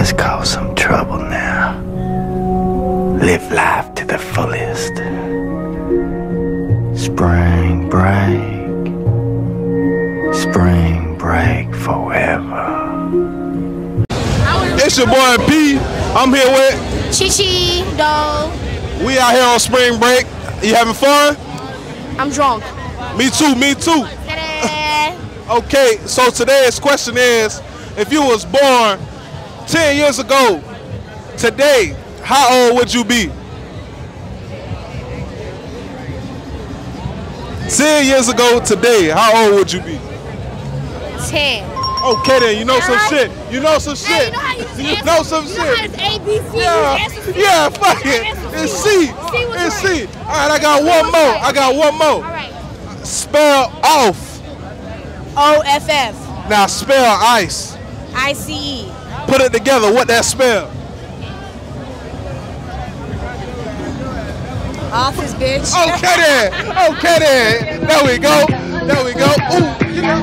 Let's cause some trouble now. Live life to the fullest. Spring break. Spring break forever. It's your boy P. I'm here with. Chichi, doll. We out here on spring break. You having fun? I'm drunk. Me too. Me too. Okay, so today's question is, if you was born 10 years ago, today, how old would you be? 10 years ago today, how old would you be? 10. Okay then, you know some shit. You know some shit. you know you use You answer- know some you know how shit. it's A, B, C, Yeah, you answer C. yeah, fuck it. It's. C It's. C. All right, I got one more. I got one more. All right. Spell off. O F F Now spell ice. I C E. Put it together. What that spell? Office bitch. Okay then. Okay then. There we go. There we go. Ooh. You know.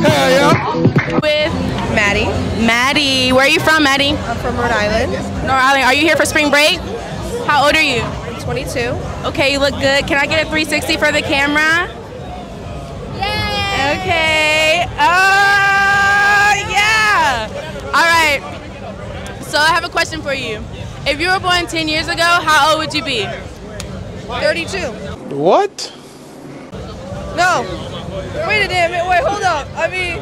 Hell yeah. with Maddie. Maddie. Where are you from, Maddie? I'm from Rhode Island. North Island. Are you here for spring break? How old are you? 22. Okay, you look good. Can I get a 360 for the camera? Okay. So I have a question for you. If you were born 10 years ago, how old would you be? 32. What? No. Wait a damn minute. Wait, hold up. I mean,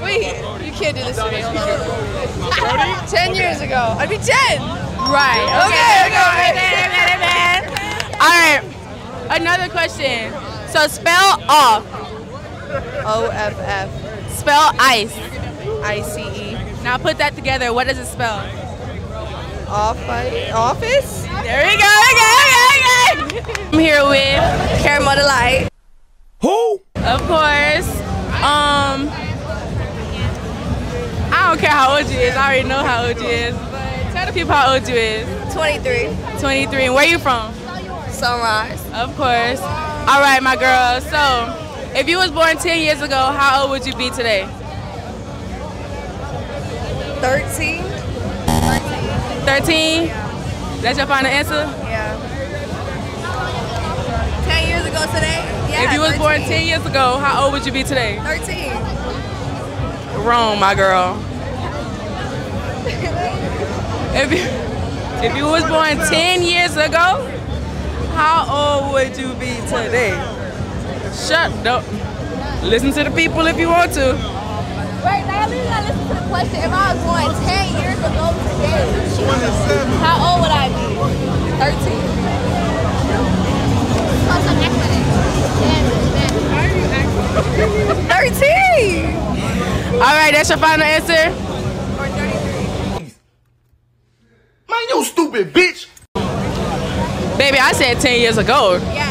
wait. You can't do this to me. Hold on. 10 years ago. I'd be 10. Right. Okay, Okay. okay. All right. Another question. So spell off. O F F Spell ice. I C E. Now put that together. What does it spell? Off office? There we go. Okay, okay, okay. I'm here with Caramel Delight. Who? Of course. Um, I don't care how old you is. I already know how old you is. But tell the people how old you is. 23. 23. And where you from? Sunrise. Of course. All right, my girl. So, if you was born 10 years ago, how old would you be today? 13. 13? That's your final answer? Yeah. 10 years ago today? Yeah. if you was born 10 years ago, how old would you be today? 13. Wrong, my girl. if you if you was born 10 years ago, how old would you be today? Shut up. Listen to the people if you want to. Wait, now we gotta listen to the question. If I was born 10 years ago today, how old would I be? 13. Thirteen. All right, that's your final answer. Man, you stupid bitch. Baby, I said 10 years ago. Yeah.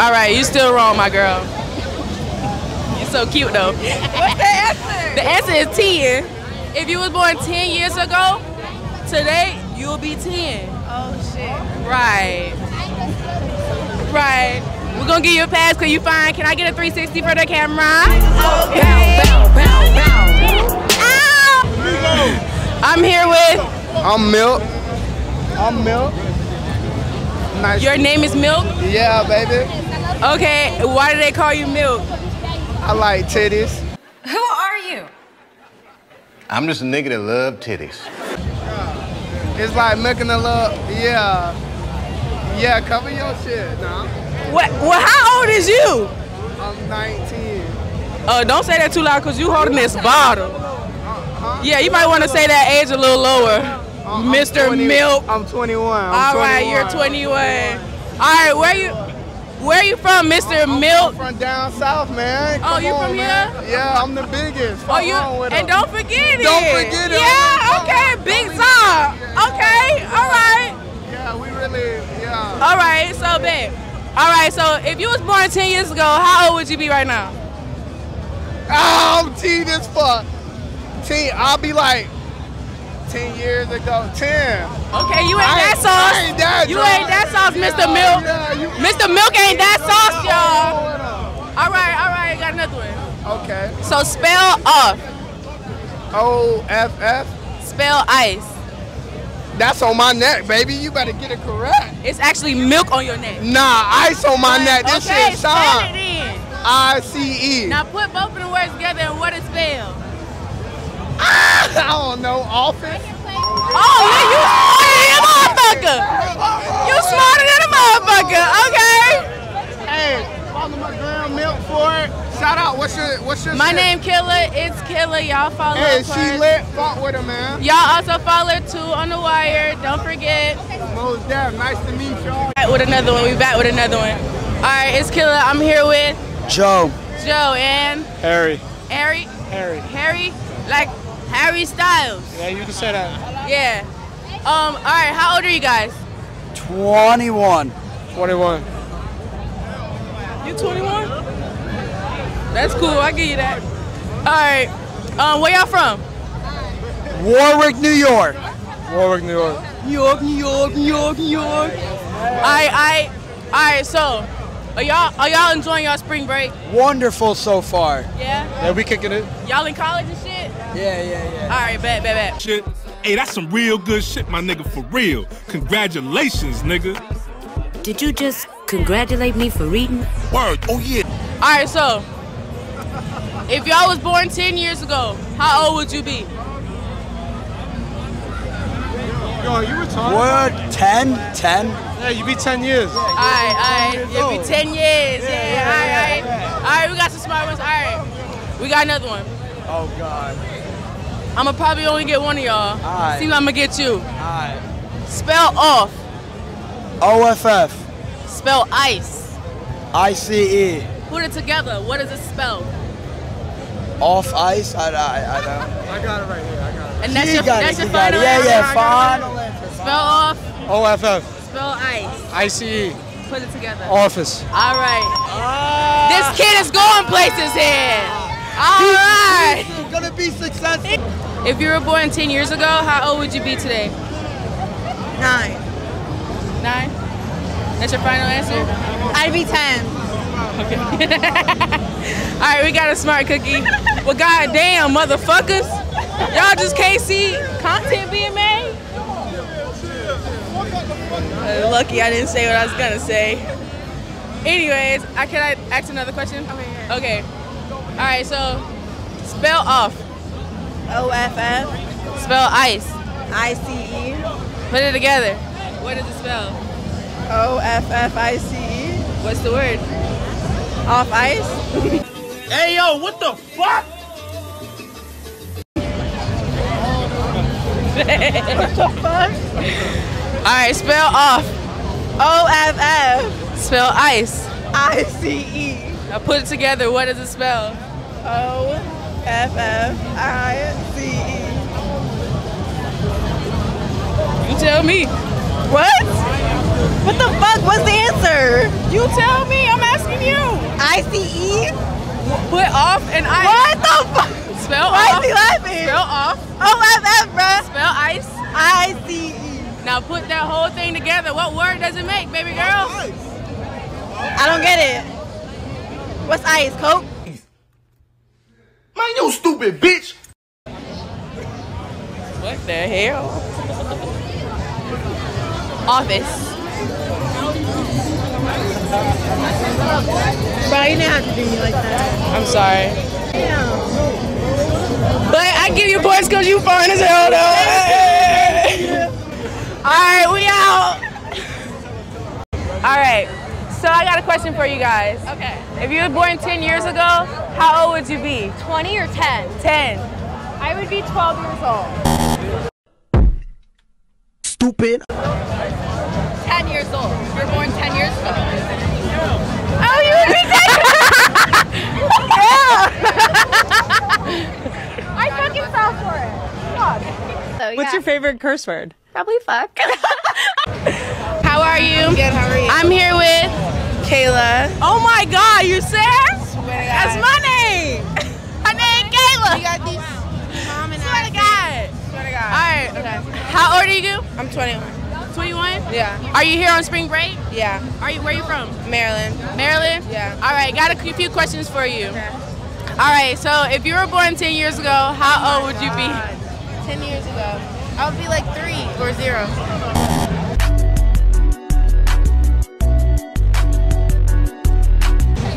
All right, you still wrong, my girl. You so cute though. What's the answer? The answer is 10. If you was born 10 years ago, today you'll be 10. Oh shit. Right. Right. We're gonna give you a pass because you fine. Can I get a 360 for the camera? Okay. Bow, bow, bow. Ow! I'm here with I'm Milk. I'm Milk. Nice. your name is Milk. yeah, baby. Okay, why do they call you Milk? I like titties. Who are you? I'm just a nigga that love titties. It's like making a little, yeah. Yeah, cover your shit, nah. What? Well, how old is you? I'm 19. Oh, don't say that too loud because you holding this bottle. Yeah, you might want to say that age a little lower. Uh, I'm- I'm Mr. 20 Milk. I'm 21. I'm All right, 21. you're 21. All right, where you where are you from, Mr. I'm Milk? from down south, man. Oh, you on, from man. here? Yeah, I'm the biggest. Oh, you and don't forget it. Don't forget it. Yeah, okay, big time. Okay, all right, Yeah, we really, yeah. all right. So, babe, all right. So, if you was born 10 years ago, how old would you be right now? Oh, I'm teen as fuck. Teen, I'll be like 10 years ago. 10. Okay, you ain't I that ain't- sauce. I ain't that you drunk. ain't sauce, Mr. Milk. Mr. Milk ain't that sauce, y'all. All right, all right, Got another one. Okay. So spell off. O F F. Spell ice. That's on my neck, baby. You better get it correct. It's actually milk on your neck. Nah, ice on my neck. This okay, shit spell it shine. I C E. Now put both of the words together and what is spelled? I don't know. Office. Oh, yeah, you smarter than motherfucker. You smarter than a motherfucker. Okay. Hey, follow my gram milk for it. Shout out. What's your My shit? name Killer. It's Killer. Y'all follow Hey, she lit. Fuck with her, man. Y'all also follow 2 On The Wire. Don't forget. Most deaf. Nice to meet y'all. Back with another one. We back with another one. All right, it's Killer. I'm here with Joe. Joe and Harry. Harry. Harry. Harry, like Harry Styles. Yeah, you can say that. Yeah. Um. All right. How old are you guys? 21. 21. You 21? That's cool. I give you that. All right. Um. Where y'all from? Warwick, New York. Warwick, New York. New York, New York, New York, New York. I, I, all right. So, are y'all are y'all enjoying y'all spring break? Wonderful so far. Yeah. Yeah, we kicking it. Y'all in college and shit? Yeah, yeah, yeah. All right, bet, bet, bet. Shit. Hey, that's some real good shit, my nigga, for real. Congratulations, nigga. Did you just congratulate me for reading? Word. Oh, yeah. All right. So, if y'all was born 10 years ago, how old would you be? Yo, you retarded. What? 10? 10? Yeah, you be 10 years. All right, all right. It'll be 10 years. Yeah, all right, all right. All right, we got some smart ones. All right. We got another one. Oh, God. I'm gonna probably only get one of y'all. All right. See what I'm gonna get you. Alright. Spell off. OFF. Spell ice. ICE. Put it together. What does it spell? Off ice? I, I, I don't. I got it right here. I got it. And that's He your, got that's it, your he got it. Yeah, answer? yeah, final answer. Spell off. OFF. Spell ice. ICE. Put it together. Office. All right. Ah. This kid is going places here. All right. He's gonna be successful. If you were born 10 years ago, how old would you be today? Nine. Nine? That's your final answer? I'd be 10. All right, we got a smart cookie. Well, goddamn, motherfuckers. Y'all just can't see content being made? Uh, lucky I didn't say what I was gonna say. Anyways, I can I ask another question? Okay. Okay. All right, so spell off. O-F-F. Spell ice. I-C-E. Put it together. What does it spell? O-F-F-I-C-E. What's the word? Off ice. Hey, yo, what the fuck? what the fuck? All right, spell off. O-F-F. Spell ice. I-C-E. Now put it together. What does it spell? O-F-F-I-C-E. You tell me. What? What the fuck? What's the answer? You tell me. I'm asking you. I-C-E? Put off and ice. What the fuck? Spell Why off. is he laughing? Spell off. Oh, O-F-F, bruh. Spell ice. I-C-E. Now put that whole thing together. What word does it make, baby girl? I don't get it. What's ice? Coke? Man, you stupid bitch. What the hell? Office. Bro, you didn't have to do me like that. I'm sorry. But I give you points because you fine as hell, though. All right, we out. All right. So I got a question for you guys. Okay. If you were born 10 years ago, how old would you be? 20 or 10? 10. I would be 12 years old. Stupid. 10 years old. You're born 10 years ago. Oh, you would be 10? I fucking fell for it. Fuck. So, What's your favorite curse word? Probably fuck. How are you? Good, how are you? I'm here with. Kayla. Oh my God, you said? That's my name. Her name Kayla. You got these common Swear to God. Swear to All God. right. How old are you? I'm 21. 21. Yeah. Are you here on spring break? Yeah. Are you? Where are you from? Maryland. Maryland. Yeah. All right. Got a few questions for you. All right. So if you were born 10 years ago, how old would you be? Ten years ago, I would be like three or zero.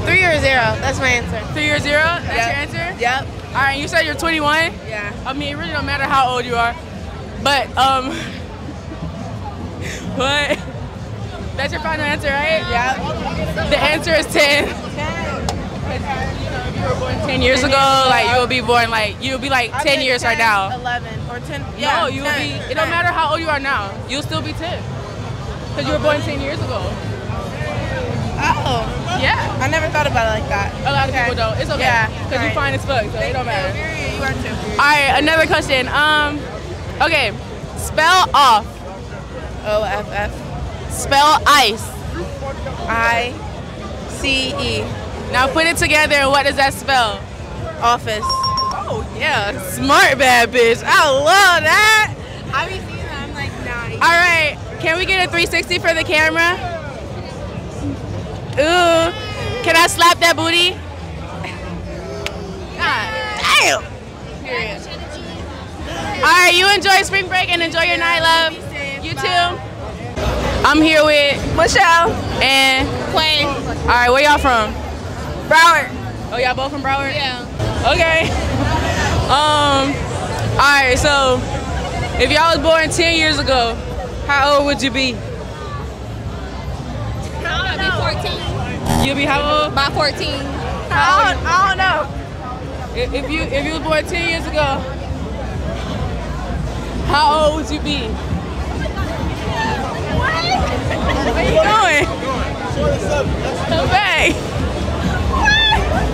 Three or zero. That's my answer. Three or zero? That's Yep. your answer? Yep. All right. You said you're 21. Yeah. I mean, it really don't matter how old you are, but um, what? That's your final answer, right? Yeah. The answer is 10. If you were born 10 years ago, like you will be born like you'll be like 10 years right now. Eleven or ten. Yeah. no, you will 10, be. It don't matter how old you are now. You'll still be 10. Cause you were born 10 years ago. Oh. Yeah. I never thought about it like that. A lot of people don't. It's okay. Yeah. Cause you alright. fine as fuck, so it don't matter. You are too. All right, another question. Um, okay, spell off. O F F Spell ice. I C E. Now put it together. What does that spell? Office. Oh yeah, smart bad bitch. I love that. I be seeing that. I'm like nine. All right, can we get a 360 for the camera? Ooh, can I slap that booty? God damn. Period. All right, you enjoy spring break and enjoy your night, love. You too. I'm here with Michelle and Quay. All right, where y'all from? Broward. Oh, y'all both from Broward? Yeah. Okay. Um. All right. So, if y'all was born 10 years ago, how old would you be? I'll be 14. You'll be how old? By 14. I don't, I don't know. If, if you if you was born 10 years ago, how old would you be? Where you going? Come.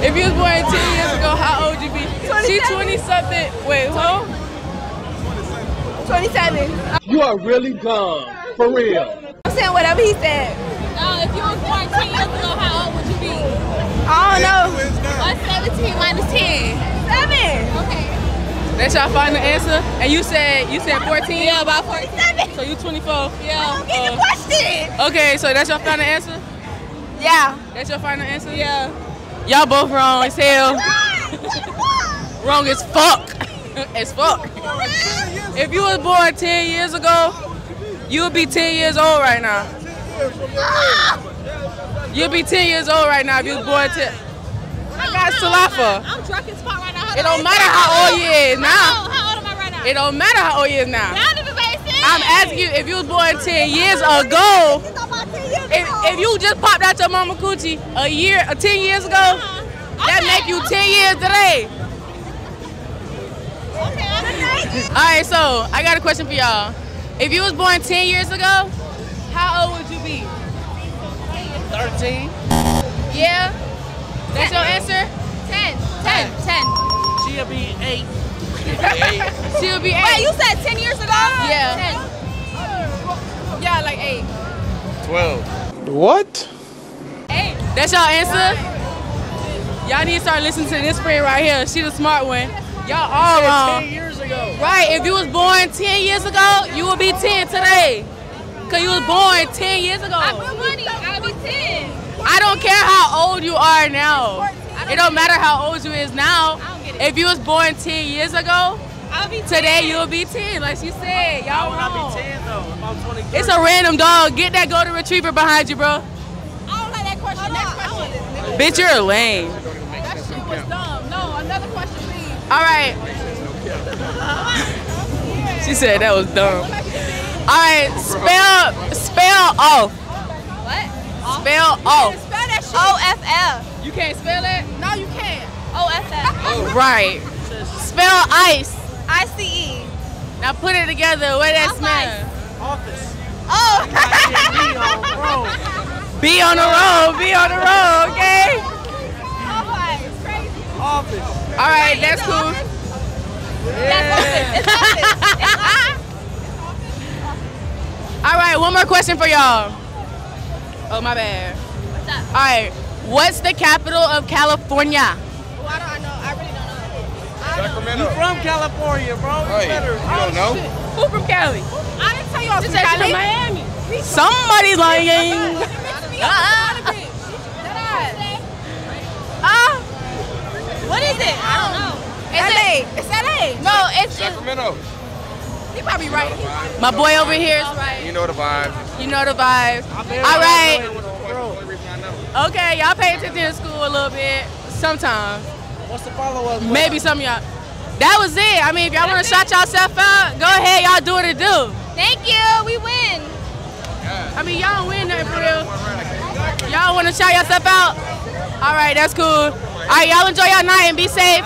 If you was born 10 years ago, how old would you be? She 20 something. Wait, who? 27. You are really dumb. For real. I'm saying whatever he said. Uh, if you were born 10 years ago, how old would you be? I don't know. What's 17 minus 10? Seven. Okay. That's your final answer? And you said you said 14? Yeah, about 14. So you're 24? Yeah. Don't get the uh, question. Okay, so that's your final answer? Yeah. That's your final answer? Yeah. Y'all both wrong as hell. wrong as fuck. as fuck. If you was born 10 years ago, you would be 10 years old right now. You'll be 10 years old right now if you was born 10. I got Salafa. I'm drunk as fuck right now. It don't matter how old you is now. old, how old am I right now? It don't matter how old you is now. I'm asking you if you was born 10 years ago. If, if you just popped out your mama coochie a year, uh, 10 years ago, uh-huh. that make you uh-huh. 10 years today. Uh-huh. All right, so I got a question for y'all. If you was born 10 years ago, how old would you be? 13. Yeah? That's your answer? 10. 10. 10. She'll be 8. She'll be 8. Wait, you said 10 years ago? Yeah. 10. Yeah, like 8. 12. What? 8. That's y'all answer? Y'all need to start listening to this friend right here. She's the smart one. Y'all all wrong. 10 years ago. Right, if you was born 10 years ago, you would be 10 today. Cause you was born 10 years ago. I put money. I'll be 10. I don't care how old you are now. It don't matter how old you is now. I don't get it. If you was born 10 years ago, I'll be 10. today you'll be 10, like she said. Y'all wrong. though? If I'm 23. It's a random dog. Get that golden retriever behind you, bro. I don't like that question. Next question. Bitch, you're lame. That shit was dumb. No, another question, please. All right. She said that was dumb. All right, spell spell off. What? Spell off. Spell that shit. O F F. You can't spell it? No, you can't. O F F. Oh, right. Spell ice. I C E. Now put it together. What that Off smell? Office. Oh. Be on the road. Be on the road. Okay. Office. All right, that's cool. All right, one more question for y'all. Oh my bad. What's up? All right, what's the capital of California? Sacramento. You from California, bro. You better. You don't know? Who from Cali? I didn't tell you I was She from said she Cali. from Miami. Somebody lying. Uh-uh. Ah. What is it? I don't know. It's LA. It, it's LA. No, it's, it's Sacramento. He probably right. My boy over here is right. You know the vibe. You know the vibes. All right. Okay, y'all pay attention in school a little bit. Sometimes. What's the follow-up? Maybe some of y'all. That was it. I mean, if y'all want to shout yourself out, go ahead. Y'all do what it do. Thank you. We win. I mean, y'all don't win nothing for real. Y'all want to shout yourself out? All right, that's cool. All right, y'all enjoy your night and be safe.